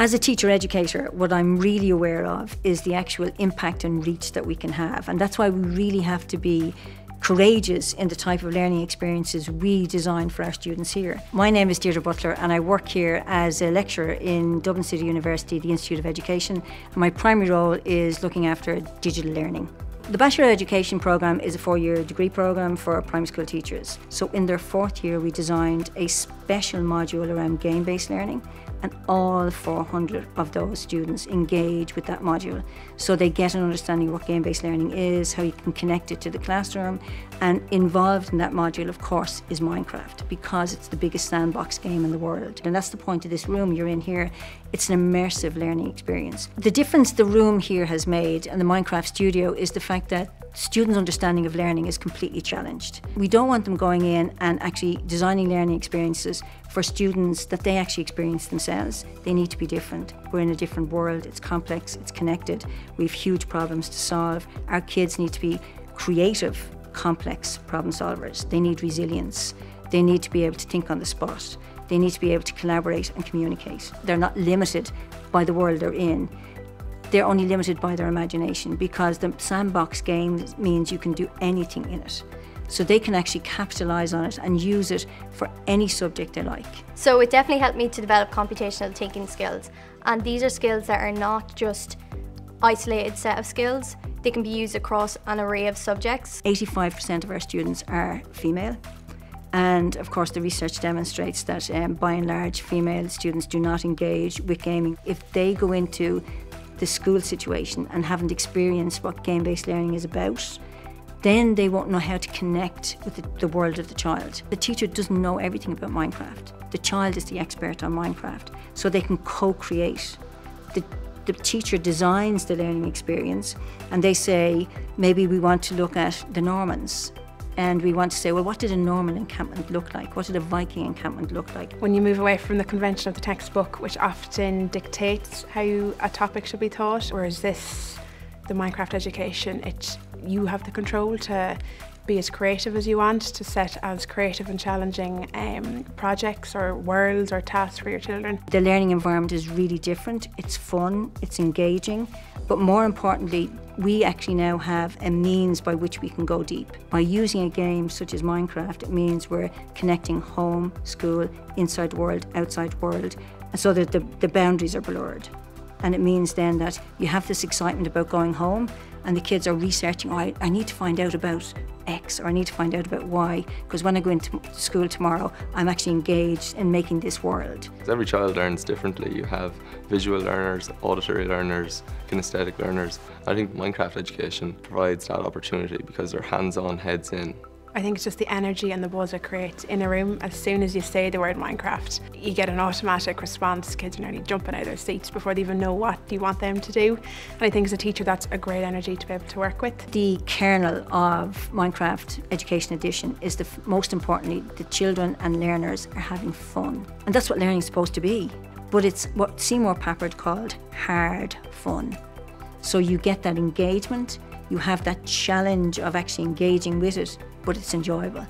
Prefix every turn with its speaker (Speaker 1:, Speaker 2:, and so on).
Speaker 1: As a teacher educator, what I'm really aware of is the actual impact and reach that we can have. And that's why we really have to be courageous in the type of learning experiences we design for our students here. My name is Deirdre Butler and I work here as a lecturer in Dublin City University, the Institute of Education. And my primary role is looking after digital learning. The Bachelor Education programme is a four-year degree programme for primary school teachers. So in their fourth year we designed a special module around game-based learning and all 400 of those students engage with that module. So they get an understanding of what game-based learning is, how you can connect it to the classroom, and involved in that module, of course, is Minecraft, because it's the biggest sandbox game in the world. And that's the point of this room you're in here. It's an immersive learning experience. The difference the room here has made and the Minecraft studio is the fact that students' understanding of learning is completely challenged. We don't want them going in and actually designing learning experiences for students that they actually experience themselves. They need to be different. We're in a different world, it's complex, it's connected, we have huge problems to solve. Our kids need to be creative, complex problem solvers. They need resilience. They need to be able to think on the spot. They need to be able to collaborate and communicate. They're not limited by the world they're in they're only limited by their imagination because the sandbox game means you can do anything in it. So they can actually capitalise on it and use it for any subject they like.
Speaker 2: So it definitely helped me to develop computational thinking skills. And these are skills that are not just isolated set of skills, they can be used across an array of subjects.
Speaker 1: 85% of our students are female. And of course, the research demonstrates that um, by and large, female students do not engage with gaming. If they go into the school situation and haven't experienced what game based learning is about, then they won't know how to connect with the, the, world of the child. The teacher doesn't know everything about Minecraft. The child is the expert on Minecraft, so they can co create. The, the teacher designs the learning experience and they say, maybe we want to look at the Normans and we want to say, well, what did a Norman encampment look like? What did a Viking encampment look like?
Speaker 3: When you move away from the convention of the textbook, which often dictates how a topic should be taught, or is this the Minecraft education? It you have the control to be as creative as you want, to set as creative and challenging um, projects or worlds or tasks for your children.
Speaker 1: The learning environment is really different. It's fun, it's engaging, but more importantly, we actually now have a means by which we can go deep. By using a game such as Minecraft, it means we're connecting home, school, inside world, outside world, so that the, the boundaries are blurred. And it means then that you have this excitement about going home and the kids are researching, oh, I, I need to find out about X or I need to find out about Y because when I go into school tomorrow, I'm actually engaged in making this world.
Speaker 4: Every child learns differently. You have visual learners, auditory learners, kinesthetic learners. I think Minecraft education provides that opportunity because they're hands-on, heads in.
Speaker 3: I think it's just the energy and the buzz it creates in a room. As soon as you say the word Minecraft, you get an automatic response. Kids are nearly jumping out of their seats before they even know what you want them to do. And I think as a teacher, that's a great energy to be able to work with.
Speaker 1: The kernel of Minecraft Education Edition is the most importantly, the children and learners are having fun. And that's what learning is supposed to be. But it's what Seymour Papert called hard fun. So you get that engagement, you have that challenge of actually engaging with it, but it's enjoyable.